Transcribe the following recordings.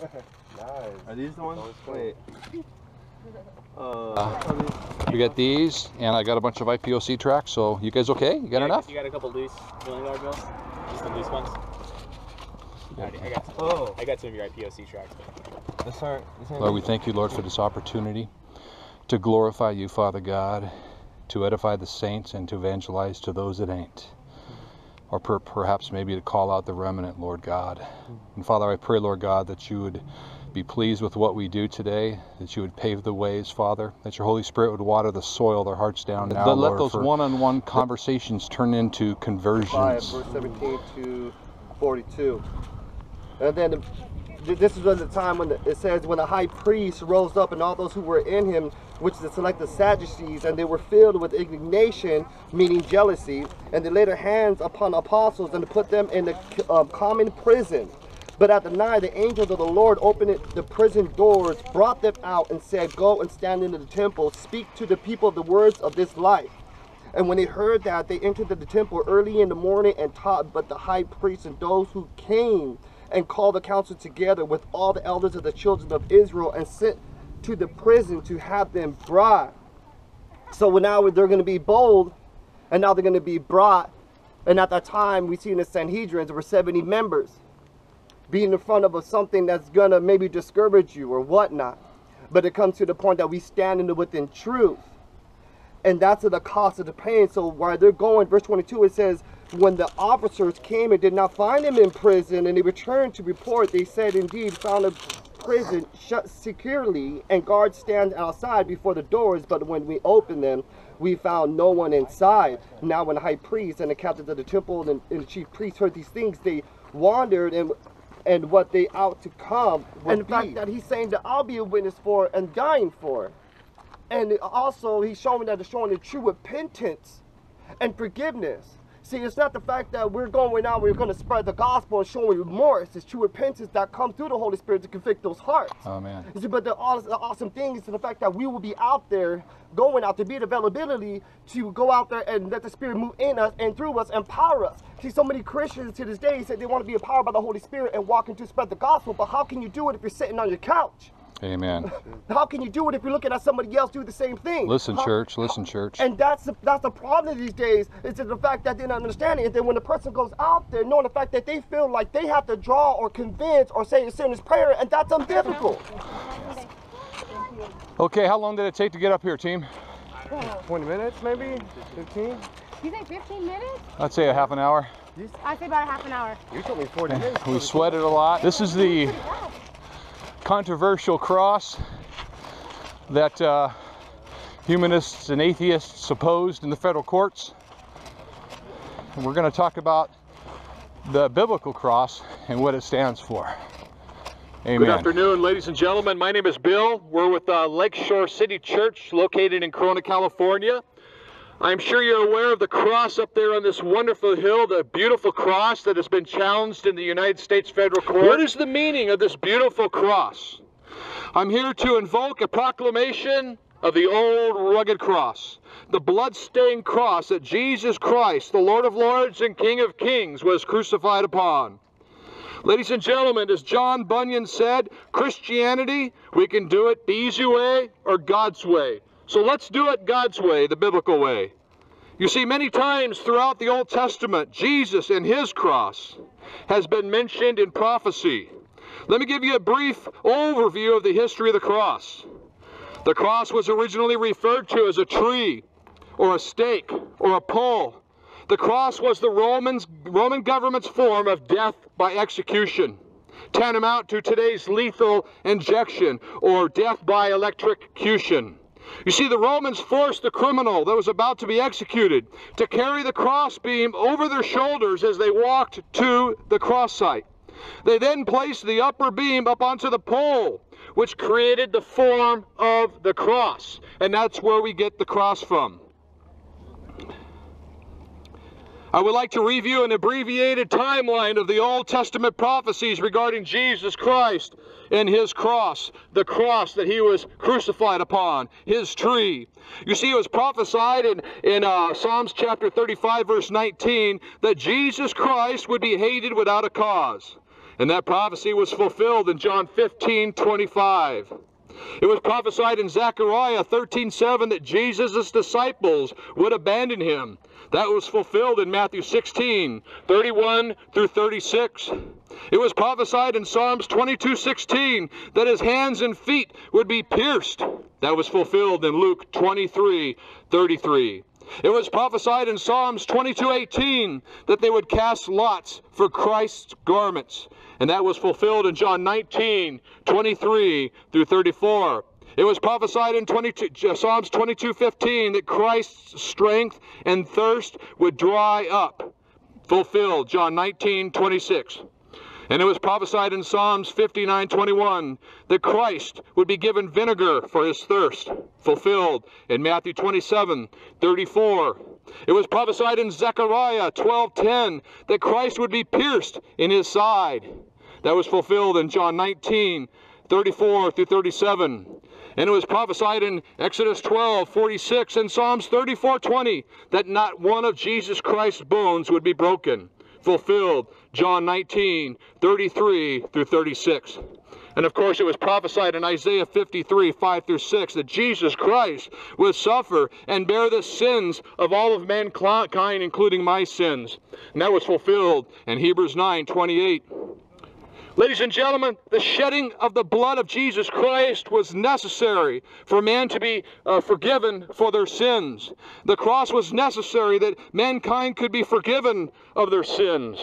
nice. Are these the ones? Wait. Uh, Uh, We got these, and I got a bunch of IPOC tracks. So you guys okay? You got Yeah, enough? You got a couple loose million yard mills? Just the loose ones? I got some. oh, I got some of your IPOC tracks. But this aren't. Lord, we thank you, Lord, for this opportunity to glorify you, Father God, to edify the saints, and to evangelize to those that ain't. Or per- perhaps maybe to call out the remnant, Lord God. And Father, I pray, Lord God, that you would be pleased with what we do today, that you would pave the ways, Father, that your Holy Spirit would water the soil, their hearts down now. Let, Lord, those one on one conversations turn into 5, conversions. verse 17 to 42. And then this is at the time when it says, when the high priest rose up and all those who were in him, which is select the Sadducees, and they were filled with indignation, meaning jealousy, and they laid their hands upon apostles and put them in the um, common prison. But at the night, the angels of the Lord opened the prison doors, brought them out, and said, Go and stand in the temple, speak to the people the words of this life. And when they heard that, they entered the temple early in the morning and taught. But the high priest and those who came and called the council together with all the elders of the children of Israel and sent to the prison to have them brought. So now they're going to be bold, and now they're going to be brought. And at that time, we see in the Sanhedrin there were 70 members being in front of something that's going to maybe discourage you or whatnot. But it comes to the point that we stand in the within truth and that's at the cost of the pain. So while they're going, verse 22, it says, when the officers came and did not find him in prison, and they returned to report, they said, indeed, found a prison shut securely, and guards stand outside before the doors. But when we opened them, we found no one inside. Now, when the high priest and the captains of the temple and, and the chief priests heard these things, they wandered and and what they ought to come. And the fact that he's saying that I'll be a witness for and dying for. And also, he's showing that it's showing the true repentance and forgiveness. See, it's not the fact that we're going out, we're going to spread the gospel and showing remorse. It's true repentance that comes through the Holy Spirit to convict those hearts. Oh, Amen. You see, but the, the awesome thing is the fact that we will be out there, going out to be the availability to go out there and let the Spirit move in us and through us, empower us. See, so many Christians to this day say they want to be empowered by the Holy Spirit and walking to spread the gospel, but how can you do it if you're sitting on your couch? Amen. How can you do it if you're looking at somebody else do the same thing? Listen, How- church. Listen, church. and that's the, that's the problem these days is the fact that they're not understanding it. And then when the person goes out there, knowing the fact that they feel like they have to draw or convince or say a sinner's prayer, and that's unbiblical. Okay, how long did it take to get up here, team? 20 minutes, maybe? 15? You think 15 minutes? I'd say a half an hour. I'd say about a half an hour. You told me 40 minutes. We sweated a lot. This is the controversial cross that uh, humanists and atheists opposed in the federal courts. And we're going to talk about the biblical cross and what it stands for. Amen. Good afternoon, ladies and gentlemen. My name is Bill. We're with uh, Lakeshore City Church, located in Corona, California. I'm sure you're aware of the cross up there on this wonderful hill, the beautiful cross that has been challenged in the United States federal court. What is the meaning of this beautiful cross? I'm here to invoke a proclamation of the old rugged cross, the blood-stained cross that Jesus Christ, the Lord of Lords and King of Kings, was crucified upon. Ladies and gentlemen, as John Bunyan said, Christianity, we can do it the easy way or God's way. So let's do it God's way, the biblical way. You see, many times throughout the Old Testament, Jesus and his cross has been mentioned in prophecy. Let me give you a brief overview of the history of the cross. The cross was originally referred to as a tree, or a stake, or a pole. The cross was the Romans, Roman government's form of death by execution, tantamount to today's lethal injection or death by electrocution. You see, the Romans forced the criminal that was about to be executed to carry the crossbeam over their shoulders as they walked to the cross site. They then placed the upper beam up onto the pole, which created the form of the cross. And that's where we get the cross from. I would like to review an abbreviated timeline of the Old Testament prophecies regarding Jesus Christ and his cross, the cross that he was crucified upon, his tree. You see, it was prophesied in, in uh, Psalms chapter 35, verse 19, that Jesus Christ would be hated without a cause. And that prophecy was fulfilled in John 15 25. It was prophesied in Zechariah 13:7 that Jesus' disciples would abandon him. That was fulfilled in Matthew 16, 31 through 36. It was prophesied in Psalms 22:16 that his hands and feet would be pierced. That was fulfilled in Luke 23:33. It was prophesied in Psalms 22:18 that they would cast lots for Christ's garments, and that was fulfilled in John 19:23 through 34. It was prophesied in 22, Psalms 22:15 that Christ's strength and thirst would dry up. Fulfilled John 19:26. And it was prophesied in Psalms 59:21 that Christ would be given vinegar for his thirst, fulfilled in Matthew 27:34. It was prophesied in Zechariah 12:10 that Christ would be pierced in his side. That was fulfilled in John 19:34 through 37. And it was prophesied in Exodus 12, 46 and Psalms 34, 20 that not one of Jesus Christ's bones would be broken. Fulfilled John 19, 33 through 36. And of course, it was prophesied in Isaiah 53, 5 through 6, that Jesus Christ would suffer and bear the sins of all of mankind, including my sins. And that was fulfilled in Hebrews 9, 28. Ladies and gentlemen, the shedding of the blood of Jesus Christ was necessary for man to be uh, forgiven for their sins. The cross was necessary that mankind could be forgiven of their sins.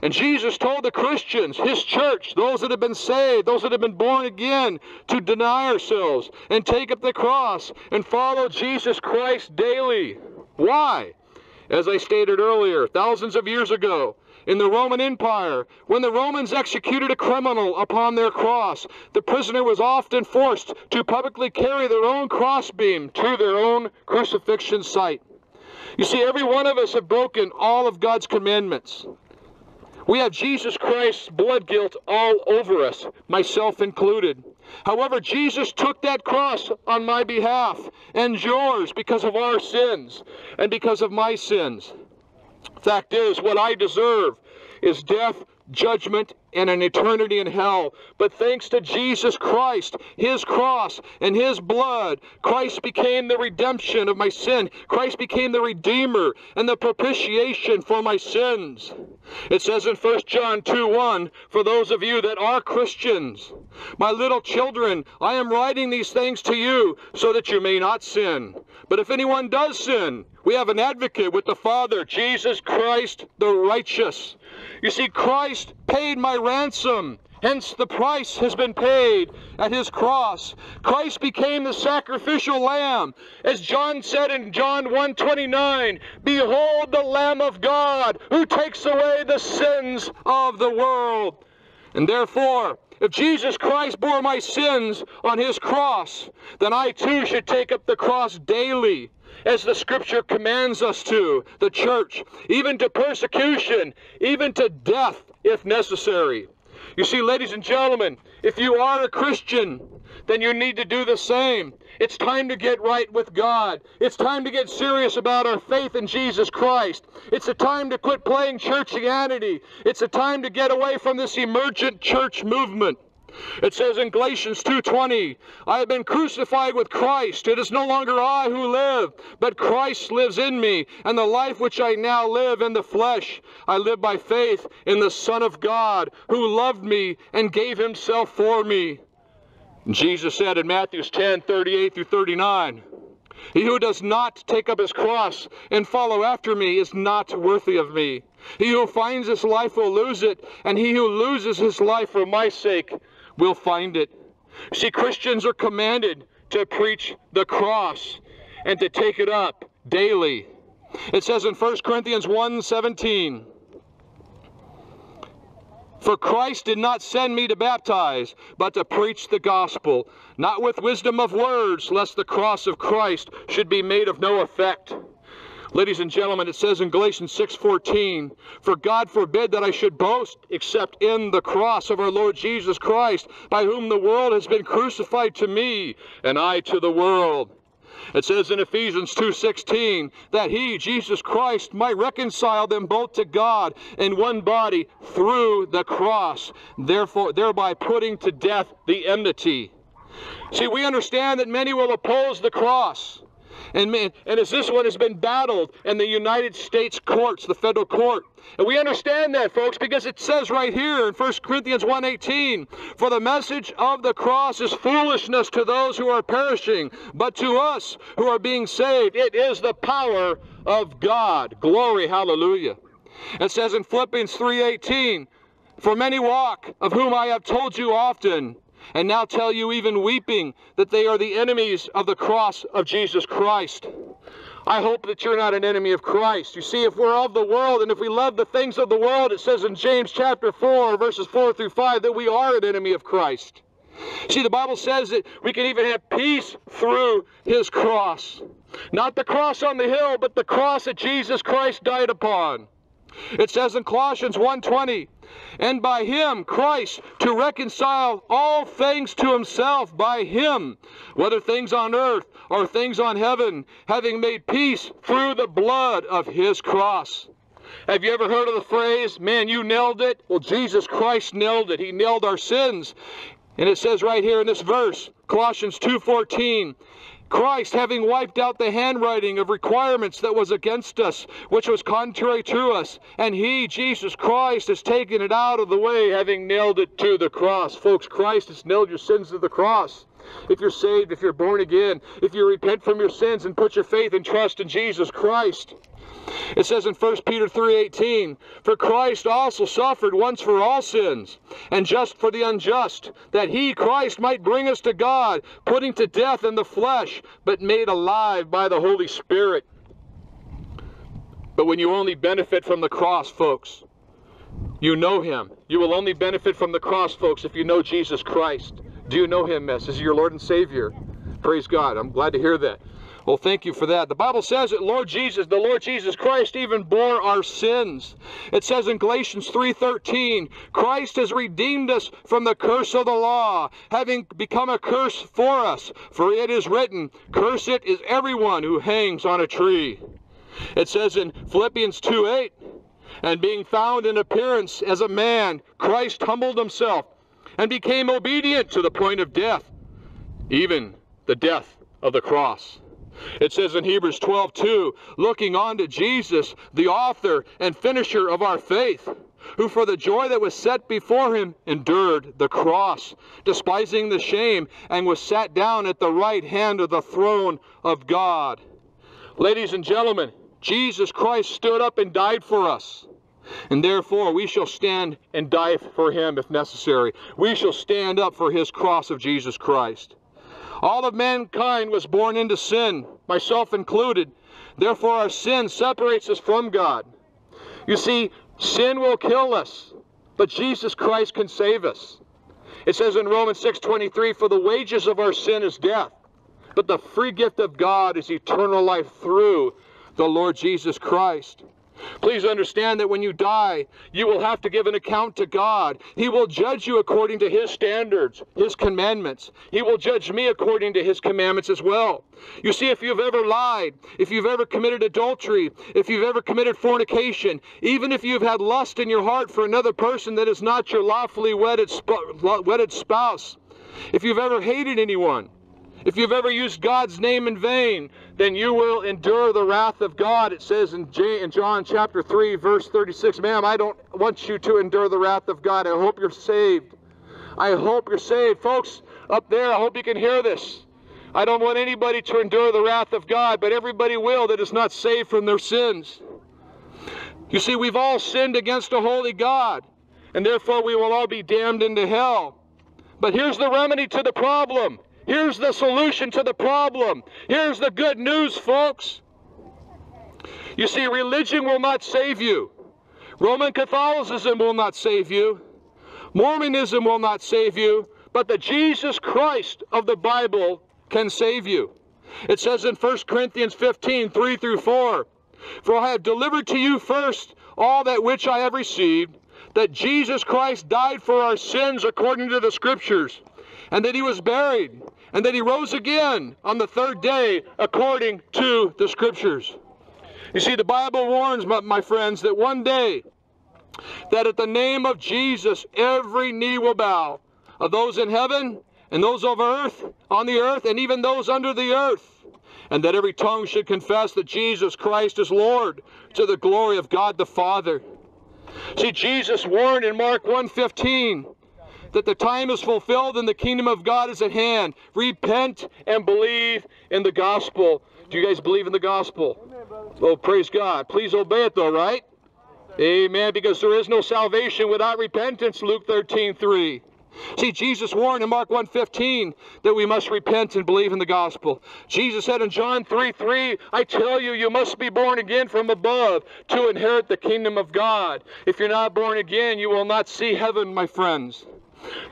And Jesus told the Christians, his church, those that have been saved, those that have been born again, to deny ourselves and take up the cross and follow Jesus Christ daily. Why? As I stated earlier, thousands of years ago, in the Roman Empire, when the Romans executed a criminal upon their cross, the prisoner was often forced to publicly carry their own crossbeam to their own crucifixion site. You see, every one of us have broken all of God's commandments. We have Jesus Christ's blood guilt all over us, myself included. However, Jesus took that cross on my behalf and yours because of our sins and because of my sins. Fact is, what I deserve is death, judgment, and an eternity in hell. But thanks to Jesus Christ, His cross, and His blood, Christ became the redemption of my sin. Christ became the Redeemer and the propitiation for my sins. It says in 1 John 2 1, for those of you that are Christians, my little children, I am writing these things to you so that you may not sin. But if anyone does sin, we have an advocate with the Father, Jesus Christ the righteous. You see, Christ paid my ransom. Hence, the price has been paid at his cross. Christ became the sacrificial lamb. As John said in John 1:29, "Behold the Lamb of God who takes away the sins of the world." And therefore, if Jesus Christ bore my sins on his cross, then I too should take up the cross daily as the scripture commands us to, the church, even to persecution, even to death if necessary. You see, ladies and gentlemen, if you are a Christian, then you need to do the same. It's time to get right with God. It's time to get serious about our faith in Jesus Christ. It's a time to quit playing churchianity. It's a time to get away from this emergent church movement. It says in Galatians 2:20, I have been crucified with Christ. It is no longer I who live, but Christ lives in me, and the life which I now live in the flesh, I live by faith in the Son of God, who loved me and gave himself for me. Jesus said in Matthew 10:38 through 39, he who does not take up his cross and follow after me is not worthy of me. He who finds his life will lose it, and he who loses his life for my sake will find it. See, Christians are commanded to preach the cross and to take it up daily. It says in 1 Corinthians 1:17, for Christ did not send me to baptize, but to preach the gospel, not with wisdom of words, lest the cross of Christ should be made of no effect. Ladies and gentlemen, it says in Galatians 6:14, "For God forbid that I should boast except in the cross of our Lord Jesus Christ, by whom the world has been crucified to me, and I to the world." It says in Ephesians 2:16 that he, Jesus Christ, might reconcile them both to God in one body through the cross, therefore thereby putting to death the enmity. See, we understand that many will oppose the cross. And, man, and as this one has been battled in the United States courts, the federal court. And we understand that, folks, because it says right here in 1 Corinthians 1.18, For the message of the cross is foolishness to those who are perishing, but to us who are being saved, it is the power of God. Glory, hallelujah. It says in Philippians 3.18, For many walk, of whom I have told you often, and now tell you, even weeping, that they are the enemies of the cross of Jesus Christ. I hope that you're not an enemy of Christ. You see, if we're of the world and if we love the things of the world, it says in James chapter 4, verses 4 through 5, that we are an enemy of Christ. See, the Bible says that we can even have peace through his cross. Not the cross on the hill, but the cross that Jesus Christ died upon. It says in Colossians 1:20, and by him, Christ, to reconcile all things to himself by him, whether things on earth or things on heaven, having made peace through the blood of his cross. Have you ever heard of the phrase, man, you nailed it? Well, Jesus Christ nailed it. He nailed our sins. And it says right here in this verse, Colossians 2:14, Christ, having wiped out the handwriting of requirements that was against us, which was contrary to us, and He, Jesus Christ, has taken it out of the way, having nailed it to the cross. Folks, Christ has nailed your sins to the cross. If you're saved, if you're born again, if you repent from your sins and put your faith and trust in Jesus Christ. It says in 1 Peter 3:18, "For Christ also suffered once for all sins, and just for the unjust, that he Christ might bring us to God, putting to death in the flesh, but made alive by the Holy Spirit." But when you only benefit from the cross, folks, you know him. You will only benefit from the cross, folks, if you know Jesus Christ. Do you know him, Miss? Is he your Lord and Savior? Praise God. I'm glad to hear that. Well, thank you for that. The Bible says that Lord Jesus, the Lord Jesus Christ even bore our sins. It says in Galatians 3:13, Christ has redeemed us from the curse of the law, having become a curse for us. For it is written, Cursed is everyone who hangs on a tree. It says in Philippians 2:8, and being found in appearance as a man, Christ humbled himself and became obedient to the point of death, even the death of the cross. It says in Hebrews 12, 2, looking on to Jesus, the author and finisher of our faith, who for the joy that was set before him endured the cross, despising the shame, and was sat down at the right hand of the throne of God. Ladies and gentlemen, Jesus Christ stood up and died for us. And therefore, we shall stand and die for him if necessary. We shall stand up for his cross of Jesus Christ. All of mankind was born into sin, myself included. Therefore, our sin separates us from God. You see, sin will kill us, but Jesus Christ can save us. It says in Romans 6:23, "For the wages of our sin is death, but the free gift of God is eternal life through the Lord Jesus Christ." Please understand that when you die, you will have to give an account to God. He will judge you according to His standards, His commandments. He will judge me according to His commandments as well. You see, if you've ever lied, if you've ever committed adultery, if you've ever committed fornication, even if you've had lust in your heart for another person that is not your lawfully wedded, wedded spouse, if you've ever hated anyone, if you've ever used God's name in vain, then you will endure the wrath of God. It says in, John chapter 3, verse 36, Ma'am, I don't want you to endure the wrath of God. I hope you're saved. I hope you're saved. Folks up there, I hope you can hear this. I don't want anybody to endure the wrath of God, but everybody will that is not saved from their sins. You see, we've all sinned against a holy God, and therefore we will all be damned into hell. But here's the remedy to the problem Here's the solution to the problem. Here's the good news, folks. You see, religion will not save you. Roman Catholicism will not save you. Mormonism will not save you. But the Jesus Christ of the Bible can save you. It says in 1 Corinthians 15, 3 through 4, For I have delivered to you first all that which I have received, that Jesus Christ died for our sins according to the Scriptures and that he was buried, and that he rose again on the third day according to the scriptures. You see, the Bible warns, my, my friends, that one day, that at the name of Jesus, every knee will bow, of those in heaven and those of earth, on the earth, and even those under the earth, and that every tongue should confess that Jesus Christ is Lord to the glory of God the Father. See, Jesus warned in Mark 1:15 that the time is fulfilled and the kingdom of God is at hand. Repent and believe in the gospel. Do you guys believe in the gospel? Oh, praise God. Please obey it though, right? Amen. Because there is no salvation without repentance, Luke 13, 3. See, Jesus warned in Mark 1:15 that we must repent and believe in the gospel. Jesus said in John 3, 3, I tell you, you must be born again from above to inherit the kingdom of God. If you're not born again, you will not see heaven, my friends.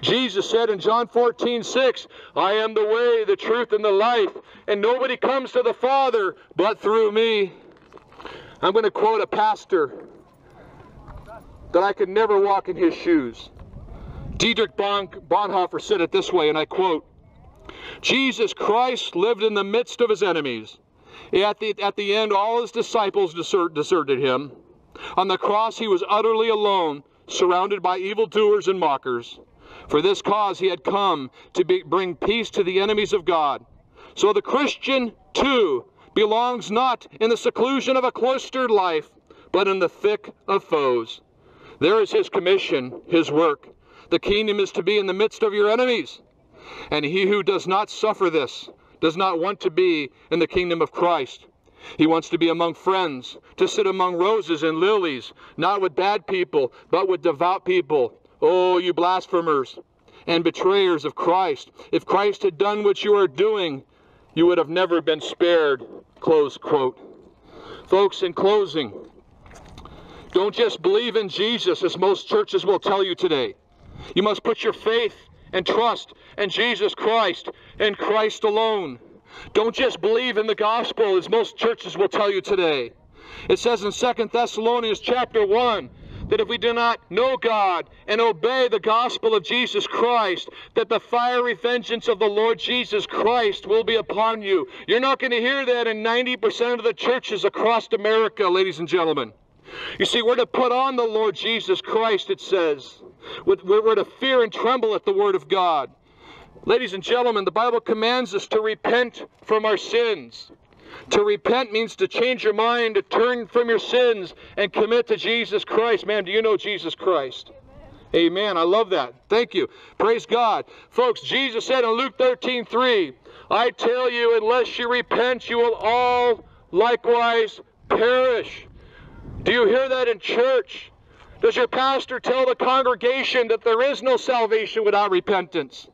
Jesus said in John 14, 6, I am the way, the truth, and the life, and nobody comes to the Father but through me. I'm going to quote a pastor that I could never walk in his shoes. Dietrich Bon- Bonhoeffer said it this way, and I quote Jesus Christ lived in the midst of his enemies. At the, at the end, all his disciples desert, deserted him. On the cross, he was utterly alone, surrounded by evildoers and mockers. For this cause, he had come to be, bring peace to the enemies of God. So the Christian, too, belongs not in the seclusion of a cloistered life, but in the thick of foes. There is his commission, his work. The kingdom is to be in the midst of your enemies. And he who does not suffer this does not want to be in the kingdom of Christ. He wants to be among friends, to sit among roses and lilies, not with bad people, but with devout people. Oh, you blasphemers and betrayers of Christ. If Christ had done what you are doing, you would have never been spared. Close quote. Folks, in closing, don't just believe in Jesus as most churches will tell you today. You must put your faith and trust in Jesus Christ and Christ alone. Don't just believe in the gospel as most churches will tell you today. It says in 2 Thessalonians chapter 1 that if we do not know God and obey the gospel of Jesus Christ, that the fiery vengeance of the Lord Jesus Christ will be upon you. You're not going to hear that in 90% of the churches across America, ladies and gentlemen. You see, we're to put on the Lord Jesus Christ, it says. We're to fear and tremble at the Word of God. Ladies and gentlemen, the Bible commands us to repent from our sins. To repent means to change your mind, to turn from your sins, and commit to Jesus Christ. Man, do you know Jesus Christ? Amen. I love that. Thank you. Praise God. Folks, Jesus said in Luke 13 3, I tell you, unless you repent, you will all likewise perish. Do you hear that in church? Does your pastor tell the congregation that there is no salvation without repentance?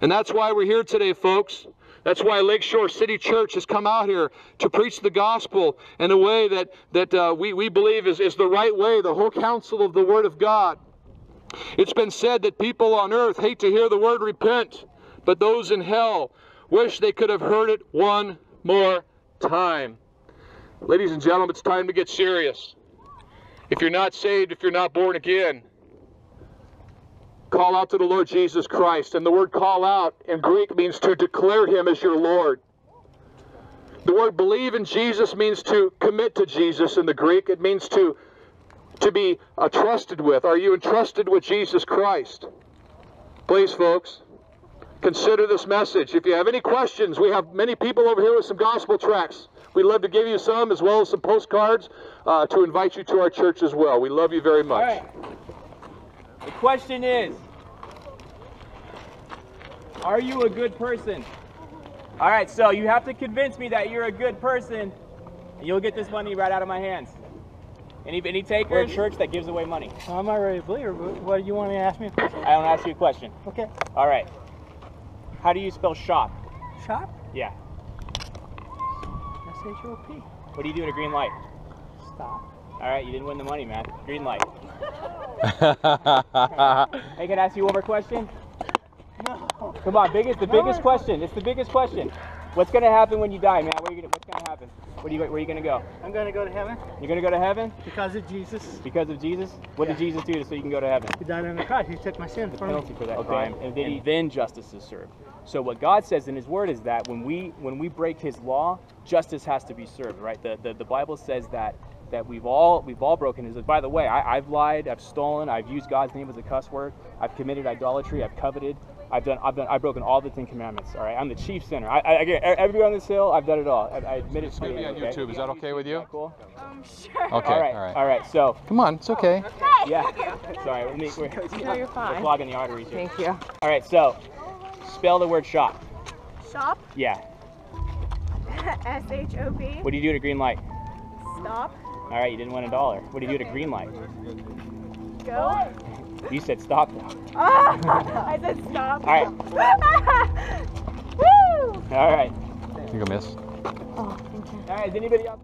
And that's why we're here today, folks. That's why Lakeshore City Church has come out here to preach the gospel in a way that, that uh, we, we believe is, is the right way, the whole counsel of the Word of God. It's been said that people on earth hate to hear the word repent, but those in hell wish they could have heard it one more time. Ladies and gentlemen, it's time to get serious. If you're not saved, if you're not born again, call out to the Lord Jesus Christ. And the word call out in Greek means to declare him as your Lord. The word believe in Jesus means to commit to Jesus in the Greek. It means to, to be uh, trusted with. Are you entrusted with Jesus Christ? Please, folks, consider this message. If you have any questions, we have many people over here with some gospel tracts. We'd love to give you some as well as some postcards uh, to invite you to our church as well. We love you very much. All right. The question is Are you a good person? All right, so you have to convince me that you're a good person, and you'll get this money right out of my hands. Any, any taker? We're a church that gives away money. I'm not ready to believe her, but what do you want to ask me a question? I don't ask you a question. Okay. All right. How do you spell shop? Shop? Yeah. S-H-O-P. What do you do at a green light? Stop. All right, you didn't win the money, man. Green light. hey, can I ask you one more question? No. Come on, biggest, the No, biggest I- question. It's the biggest question. What's gonna happen when you die, man? Where you gonna, what's gonna happen? What you, where are you gonna go? I'm gonna go to heaven You're gonna go to heaven because of Jesus. because of Jesus? What did Jesus do so you can go to heaven? He died on the cross. He took my sin for me. penalty for that crime, and then, then justice is served. So what God says in His Word is that when we when we break His law, justice has to be served. Right? The the, the Bible says that that we've all we've all broken His. By the way, I, I've lied, I've stolen, I've used God's name as a cuss word, I've committed idolatry, I've coveted. I've done, I've done, I've broken all the Ten Commandments. All right, I'm the chief sinner. I, I, again, everybody on this hill, I've done it all. I, I admit it. It's gonna be on okay? YouTube. Is that okay with you? Cool. Um, sure. Okay. all right, All right. all right. So, Come on. It's okay. yeah. Sorry, let me. We're, No, you're we're clogging the arteries here. Thank you. All right, so spell the word shop. Shop. Yeah. S H O P. What do you do at a green light? Stop. All right, you didn't win a dollar. What do you do to green light? Go. You said stop though. Ah, I said stop. All right, Woo! all right, You go, miss. Oh, thank you. all right. Is anybody else?